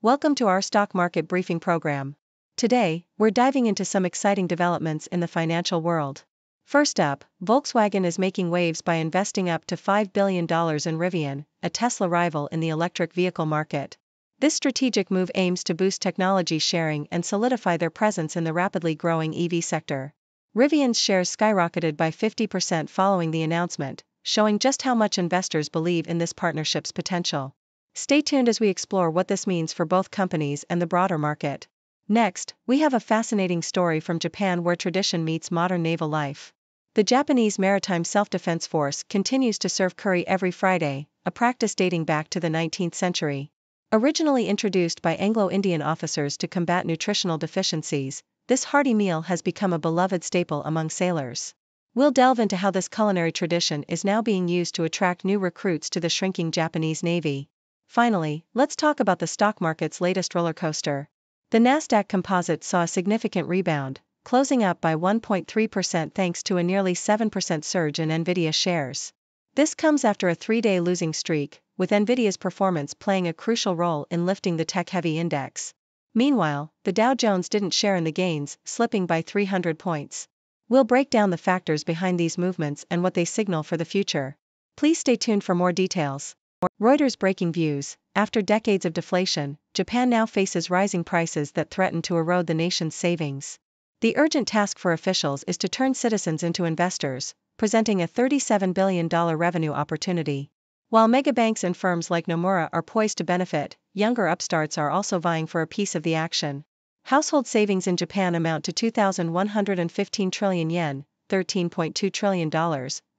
Welcome to our stock market briefing program. Today, we're diving into some exciting developments in the financial world. First up, Volkswagen is making waves by investing up to $5 billion in Rivian, a Tesla rival in the electric vehicle market. This strategic move aims to boost technology sharing and solidify their presence in the rapidly growing EV sector. Rivian's shares skyrocketed by 50% following the announcement, showing just how much investors believe in this partnership's potential. Stay tuned as we explore what this means for both companies and the broader market. Next, we have a fascinating story from Japan where tradition meets modern naval life. The Japanese Maritime Self Defense Force continues to serve curry every Friday, a practice dating back to the 19th century. Originally introduced by Anglo Indian officers to combat nutritional deficiencies, this hearty meal has become a beloved staple among sailors. We'll delve into how this culinary tradition is now being used to attract new recruits to the shrinking Japanese Navy. Finally, let's talk about the stock market's latest roller coaster. The Nasdaq Composite saw a significant rebound, closing up by 1.3% thanks to a nearly 7% surge in Nvidia shares. This comes after a three day losing streak, with Nvidia's performance playing a crucial role in lifting the tech heavy index. Meanwhile, the Dow Jones didn't share in the gains, slipping by 300 points. We'll break down the factors behind these movements and what they signal for the future. Please stay tuned for more details. Reuters Breakingviews After decades of deflation, Japan now faces rising prices that threaten to erode the nation's savings. The urgent task for officials is to turn citizens into investors, presenting a $37 billion revenue opportunity. While megabanks and firms like Nomura are poised to benefit, younger upstarts are also vying for a piece of the action. Household savings in Japan amount to 2,115 trillion yen, $13.2 trillion,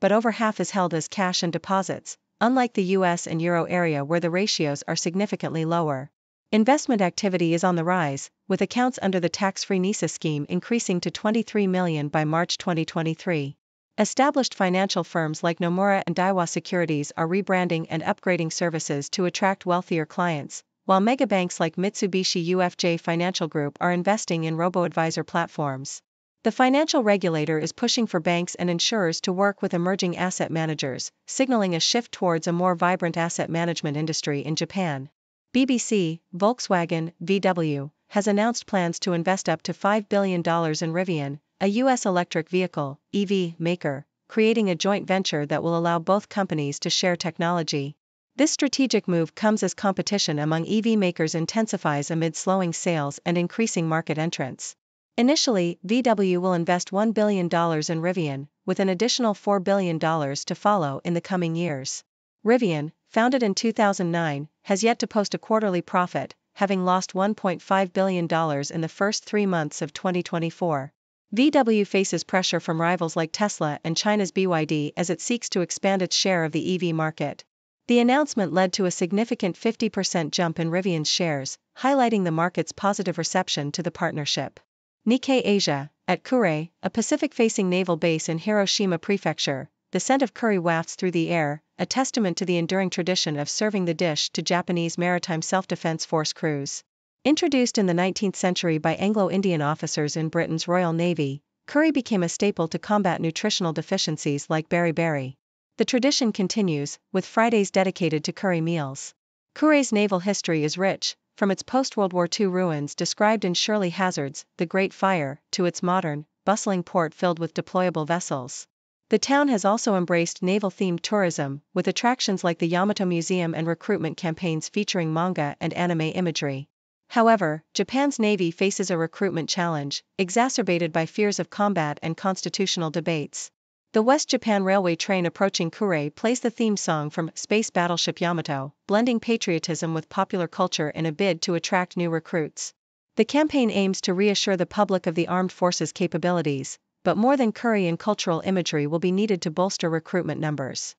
but over half is held as cash and deposits, unlike the US and Euro area where the ratios are significantly lower. Investment activity is on the rise, with accounts under the tax free NISA scheme increasing to 23 million by March 2023. Established financial firms like Nomura and Daiwa Securities are rebranding and upgrading services to attract wealthier clients, while megabanks like Mitsubishi UFJ Financial Group are investing in robo-advisor platforms. The financial regulator is pushing for banks and insurers to work with emerging asset managers, signaling a shift towards a more vibrant asset management industry in Japan. BBC, Volkswagen, VW, has announced plans to invest up to $5 billion in Rivian, a U.S. electric vehicle EV maker, creating a joint venture that will allow both companies to share technology. This strategic move comes as competition among EV makers intensifies amid slowing sales and increasing market entrants. Initially, VW will invest $1 billion in Rivian, with an additional $4 billion to follow in the coming years. Rivian, founded in 2009, has yet to post a quarterly profit, having lost $1.5 billion in the first three months of 2024. VW faces pressure from rivals like Tesla and China's BYD as it seeks to expand its share of the EV market. The announcement led to a significant 50% jump in Rivian's shares, highlighting the market's positive reception to the partnership. Nikkei Asia, at Kure, a Pacific facing naval base in Hiroshima Prefecture, the scent of curry wafts through the air, a testament to the enduring tradition of serving the dish to Japanese Maritime Self Defense Force crews. Introduced in the 19th century by Anglo Indian officers in Britain's Royal Navy, curry became a staple to combat nutritional deficiencies like beriberi. The tradition continues, with Fridays dedicated to curry meals. Kure's naval history is rich, from its post World War II ruins described in Shirley Hazzard's The Great Fire, to its modern, bustling port filled with deployable vessels. The town has also embraced naval themed tourism, with attractions like the Yamato Museum and recruitment campaigns featuring manga and anime imagery. However, Japan's navy faces a recruitment challenge, exacerbated by fears of combat and constitutional debates. The West Japan Railway train approaching Kure plays the theme song from Space Battleship Yamato, blending patriotism with popular culture in a bid to attract new recruits. The campaign aims to reassure the public of the armed forces' capabilities, but more than curry and cultural imagery will be needed to bolster recruitment numbers.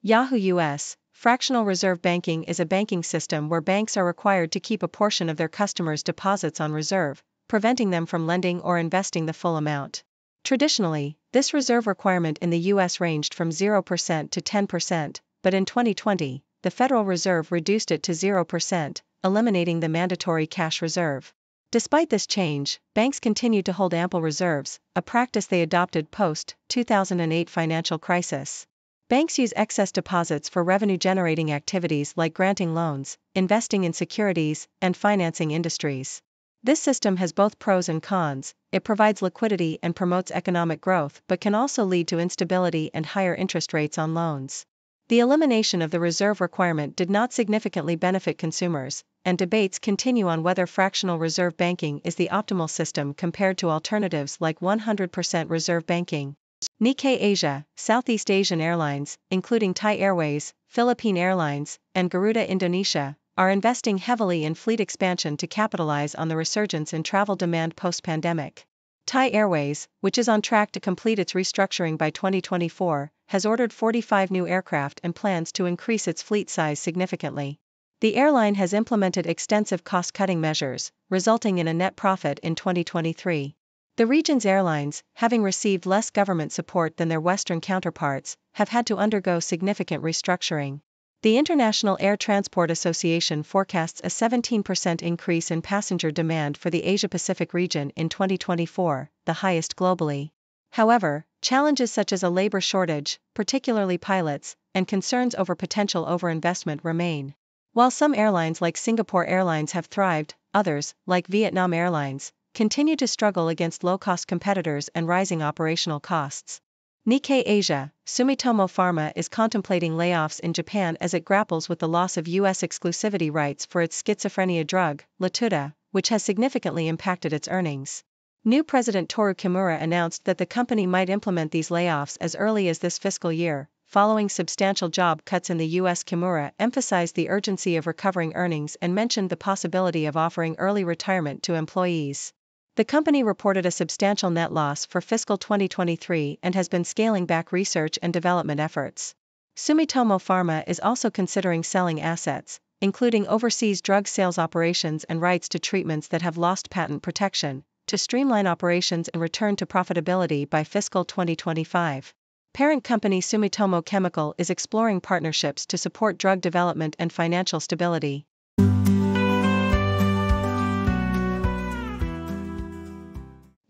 Yahoo US Fractional reserve banking is a banking system where banks are required to keep a portion of their customers' deposits on reserve, preventing them from lending or investing the full amount. Traditionally, this reserve requirement in the US ranged from 0% to 10%, but in 2020, the Federal Reserve reduced it to 0%, eliminating the mandatory cash reserve. Despite this change, banks continue to hold ample reserves, a practice they adopted post 2008 financial crisis. Banks use excess deposits for revenue generating activities like granting loans, investing in securities, and financing industries. This system has both pros and cons, it provides liquidity and promotes economic growth but can also lead to instability and higher interest rates on loans. The elimination of the reserve requirement did not significantly benefit consumers, and debates continue on whether fractional reserve banking is the optimal system compared to alternatives like 100% reserve banking. Nikkei Asia, Southeast Asian Airlines, including Thai Airways, Philippine Airlines, and Garuda Indonesia, are investing heavily in fleet expansion to capitalize on the resurgence in travel demand post pandemic. Thai Airways, which is on track to complete its restructuring by 2024, has ordered 45 new aircraft and plans to increase its fleet size significantly. The airline has implemented extensive cost cutting measures, resulting in a net profit in 2023. The region's airlines, having received less government support than their Western counterparts, have had to undergo significant restructuring. The International Air Transport Association forecasts a 17% increase in passenger demand for the Asia Pacific region in 2024, the highest globally. However, challenges such as a labor shortage, particularly pilots, and concerns over potential overinvestment remain. While some airlines like Singapore Airlines have thrived, others, like Vietnam Airlines, continue to struggle against low cost competitors and rising operational costs. Nikkei Asia, Sumitomo Pharma is contemplating layoffs in Japan as it grapples with the loss of U.S. exclusivity rights for its schizophrenia drug, Latuda, which has significantly impacted its earnings. New President Toru Kimura announced that the company might implement these layoffs as early as this fiscal year, following substantial job cuts in the U.S. Kimura emphasized the urgency of recovering earnings and mentioned the possibility of offering early retirement to employees. The company reported a substantial net loss for fiscal 2023 and has been scaling back research and development efforts. Sumitomo Pharma is also considering selling assets, including overseas drug sales operations and rights to treatments that have lost patent protection, to streamline operations and return to profitability by fiscal 2025. Parent company Sumitomo Chemical is exploring partnerships to support drug development and financial stability.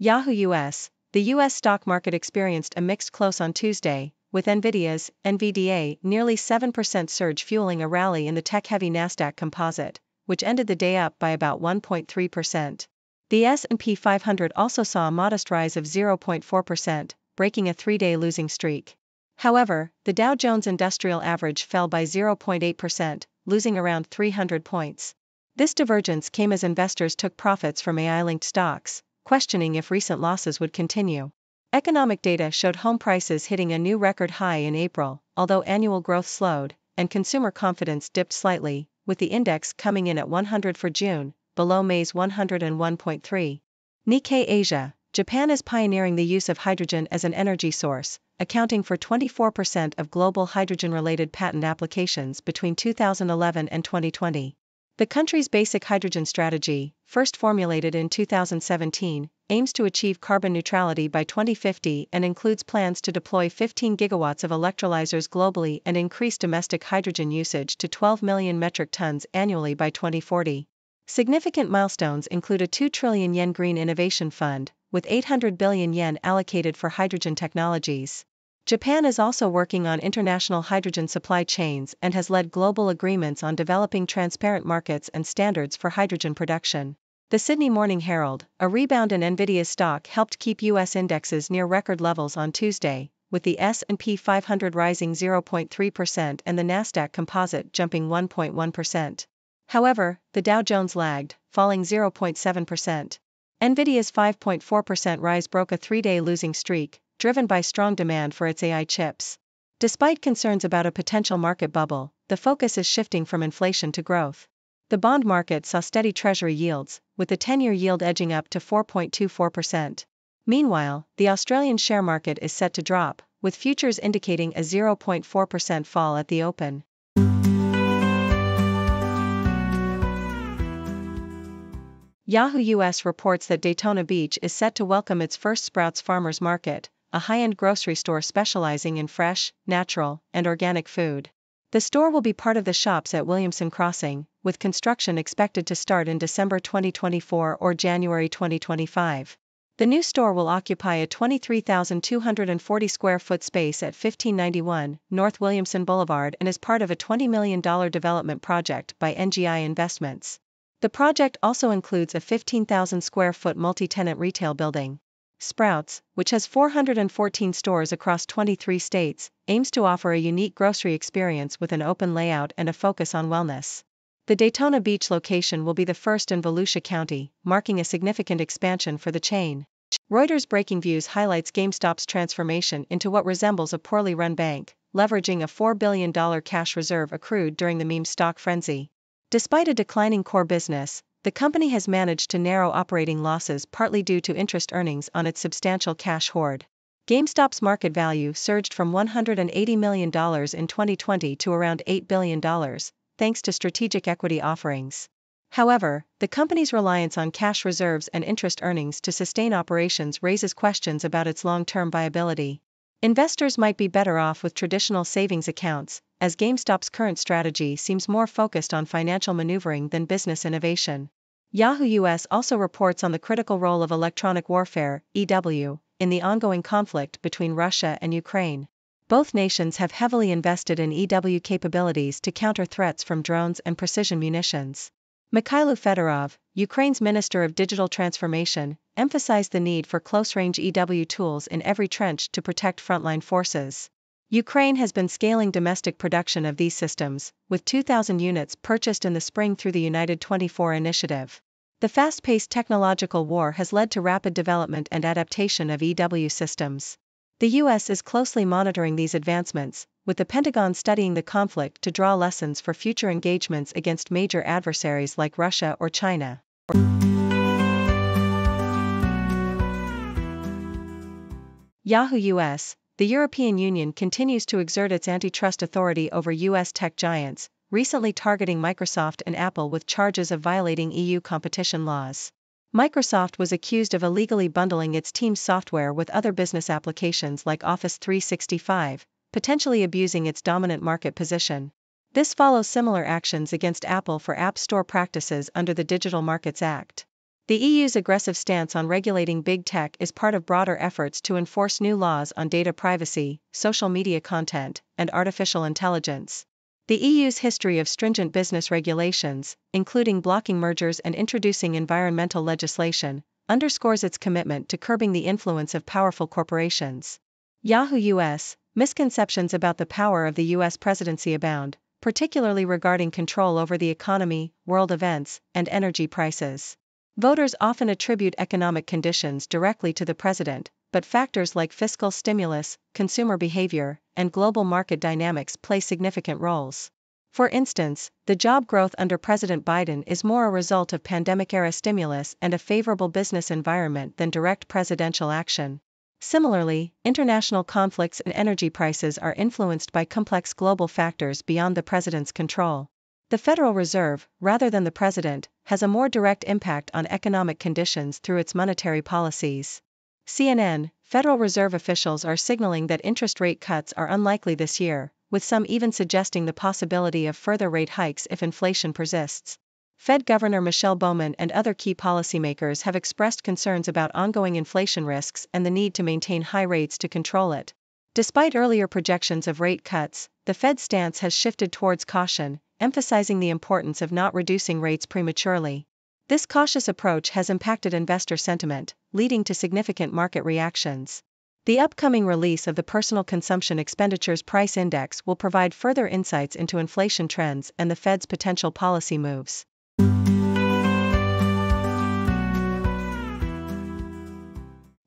Yahoo US, the US stock market experienced a mixed close on Tuesday, with Nvidia's NVDA nearly 7% surge fueling a rally in the tech-heavy Nasdaq Composite, which ended the day up by about 1.3%. The S&P 500 also saw a modest rise of 0.4%, breaking a 3-day losing streak. However, the Dow Jones Industrial Average fell by 0.8%, losing around 300 points. This divergence came as investors took profits from AI-linked stocks, questioning if recent losses would continue. Economic data showed home prices hitting a new record high in April, although annual growth slowed, and consumer confidence dipped slightly, with the index coming in at 100 for June, below May's 101.3. Nikkei Asia, Japan is pioneering the use of hydrogen as an energy source, accounting for 24% of global hydrogen related patent applications between 2011 and 2020. The country's basic hydrogen strategy, first formulated in 2017, aims to achieve carbon neutrality by 2050 and includes plans to deploy 15 gigawatts of electrolyzers globally and increase domestic hydrogen usage to 12 million metric tons annually by 2040. Significant milestones include a 2 trillion yen green innovation fund, with 800 billion yen allocated for hydrogen technologies. Japan is also working on international hydrogen supply chains and has led global agreements on developing transparent markets and standards for hydrogen production. The Sydney Morning Herald, a rebound in Nvidia's stock helped keep US indexes near record levels on Tuesday, with the S&P 500 rising 0.3% and the Nasdaq Composite jumping 1.1%. However, the Dow Jones lagged, falling 0.7%. Nvidia's 5.4% rise broke a 3-day losing streak, driven by strong demand for its AI chips. Despite concerns about a potential market bubble, the focus is shifting from inflation to growth. The bond market saw steady treasury yields, with the 10 year yield edging up to 4.24%. Meanwhile, the Australian share market is set to drop, with futures indicating a 0.4% fall at the open. Yahoo US reports that Daytona Beach is set to welcome its first Sprouts Farmers Market, a high-end grocery store specializing in fresh, natural, and organic food. The store will be part of the shops at Williamson Crossing, with construction expected to start in December 2024 or January 2025. The new store will occupy a 23,240 square foot space at 1591 North Williamson Boulevard and is part of a $20 million development project by NGI Investments. The project also includes a 15,000 square foot multi tenant retail building. Sprouts, which has 414 stores across 23 states, aims to offer a unique grocery experience with an open layout and a focus on wellness. The Daytona Beach location will be the first in Volusia County, marking a significant expansion for the chain. Reuters Breakingviews highlights GameStop's transformation into what resembles a poorly run bank, leveraging a $4 billion cash reserve accrued during the meme stock frenzy. Despite a declining core business, the company has managed to narrow operating losses partly due to interest earnings on its substantial cash hoard. GameStop's market value surged from $180 million in 2020 to around $8 billion, thanks to strategic equity offerings. However, the company's reliance on cash reserves and interest earnings to sustain operations raises questions about its long term viability. Investors might be better off with traditional savings accounts, as GameStop's current strategy seems more focused on financial maneuvering than business innovation. Yahoo US also reports on the critical role of electronic warfare, EW, in the ongoing conflict between Russia and Ukraine both nations have heavily invested in EW capabilities to counter threats from drones and precision munitions. Mikhailo Fedorov, Ukraine's Minister of Digital Transformation, emphasized the need for close range EW tools in every trench to protect frontline forces. Ukraine has been scaling domestic production of these systems, with 2,000 units purchased in the spring through the United 24 initiative. The fast paced technological war has led to rapid development and adaptation of EW systems. The U.S. is closely monitoring these advancements, with the Pentagon studying the conflict to draw lessons for future engagements against major adversaries like Russia or China. Yahoo US The European Union continues to exert its antitrust authority over US tech giants, recently targeting Microsoft and Apple with charges of violating EU competition laws. Microsoft was accused of illegally bundling its Teams software with other business applications like Office 365, potentially abusing its dominant market position. This follows similar actions against Apple for App Store practices under the Digital Markets Act. The EU's aggressive stance on regulating big tech is part of broader efforts to enforce new laws on data privacy, social media content, and artificial intelligence. The EU's history of stringent business regulations, including blocking mergers and introducing environmental legislation, underscores its commitment to curbing the influence of powerful corporations. Yahoo US Misconceptions about the power of the US presidency abound, particularly regarding control over the economy, world events, and energy prices. Voters often attribute economic conditions directly to the president, but factors like fiscal stimulus, consumer behavior, and global market dynamics play significant roles. For instance, the job growth under President Biden is more a result of pandemic era stimulus and a favorable business environment than direct presidential action. Similarly, international conflicts and energy prices are influenced by complex global factors beyond the president's control. The Federal Reserve, rather than the president, has a more direct impact on economic conditions through its monetary policies. CNN, Federal Reserve officials are signaling that interest rate cuts are unlikely this year, with some even suggesting the possibility of further rate hikes if inflation persists. Fed Governor Michelle Bowman and other key policymakers have expressed concerns about ongoing inflation risks and the need to maintain high rates to control it. Despite earlier projections of rate cuts, the Fed's stance has shifted towards caution, emphasizing the importance of not reducing rates prematurely. This cautious approach has impacted investor sentiment, leading to significant market reactions. The upcoming release of the Personal Consumption Expenditures Price Index will provide further insights into inflation trends and the Fed's potential policy moves.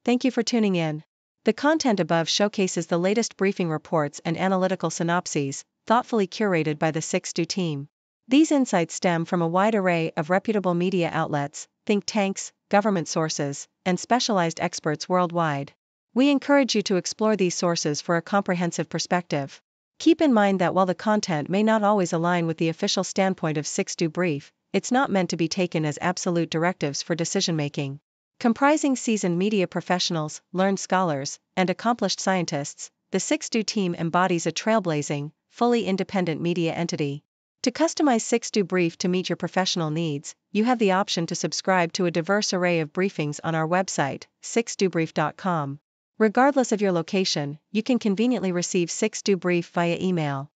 Thank you for tuning in. The content above showcases the latest briefing reports and analytical synopses, thoughtfully curated by the 6Do team. These insights stem from a wide array of reputable media outlets, think tanks, government sources, and specialized experts worldwide. We encourage you to explore these sources for a comprehensive perspective. Keep in mind that while the content may not always align with the official standpoint of 6Do Brief, it's not meant to be taken as absolute directives for decision making. Comprising seasoned media professionals, learned scholars, and accomplished scientists, the 6Do team embodies a trailblazing, fully independent media entity. To customize 6Do Brief to meet your professional needs, you have the option to subscribe to a diverse array of briefings on our website, 6dobrief.com. Regardless of your location, you can conveniently receive 6Do Brief via email.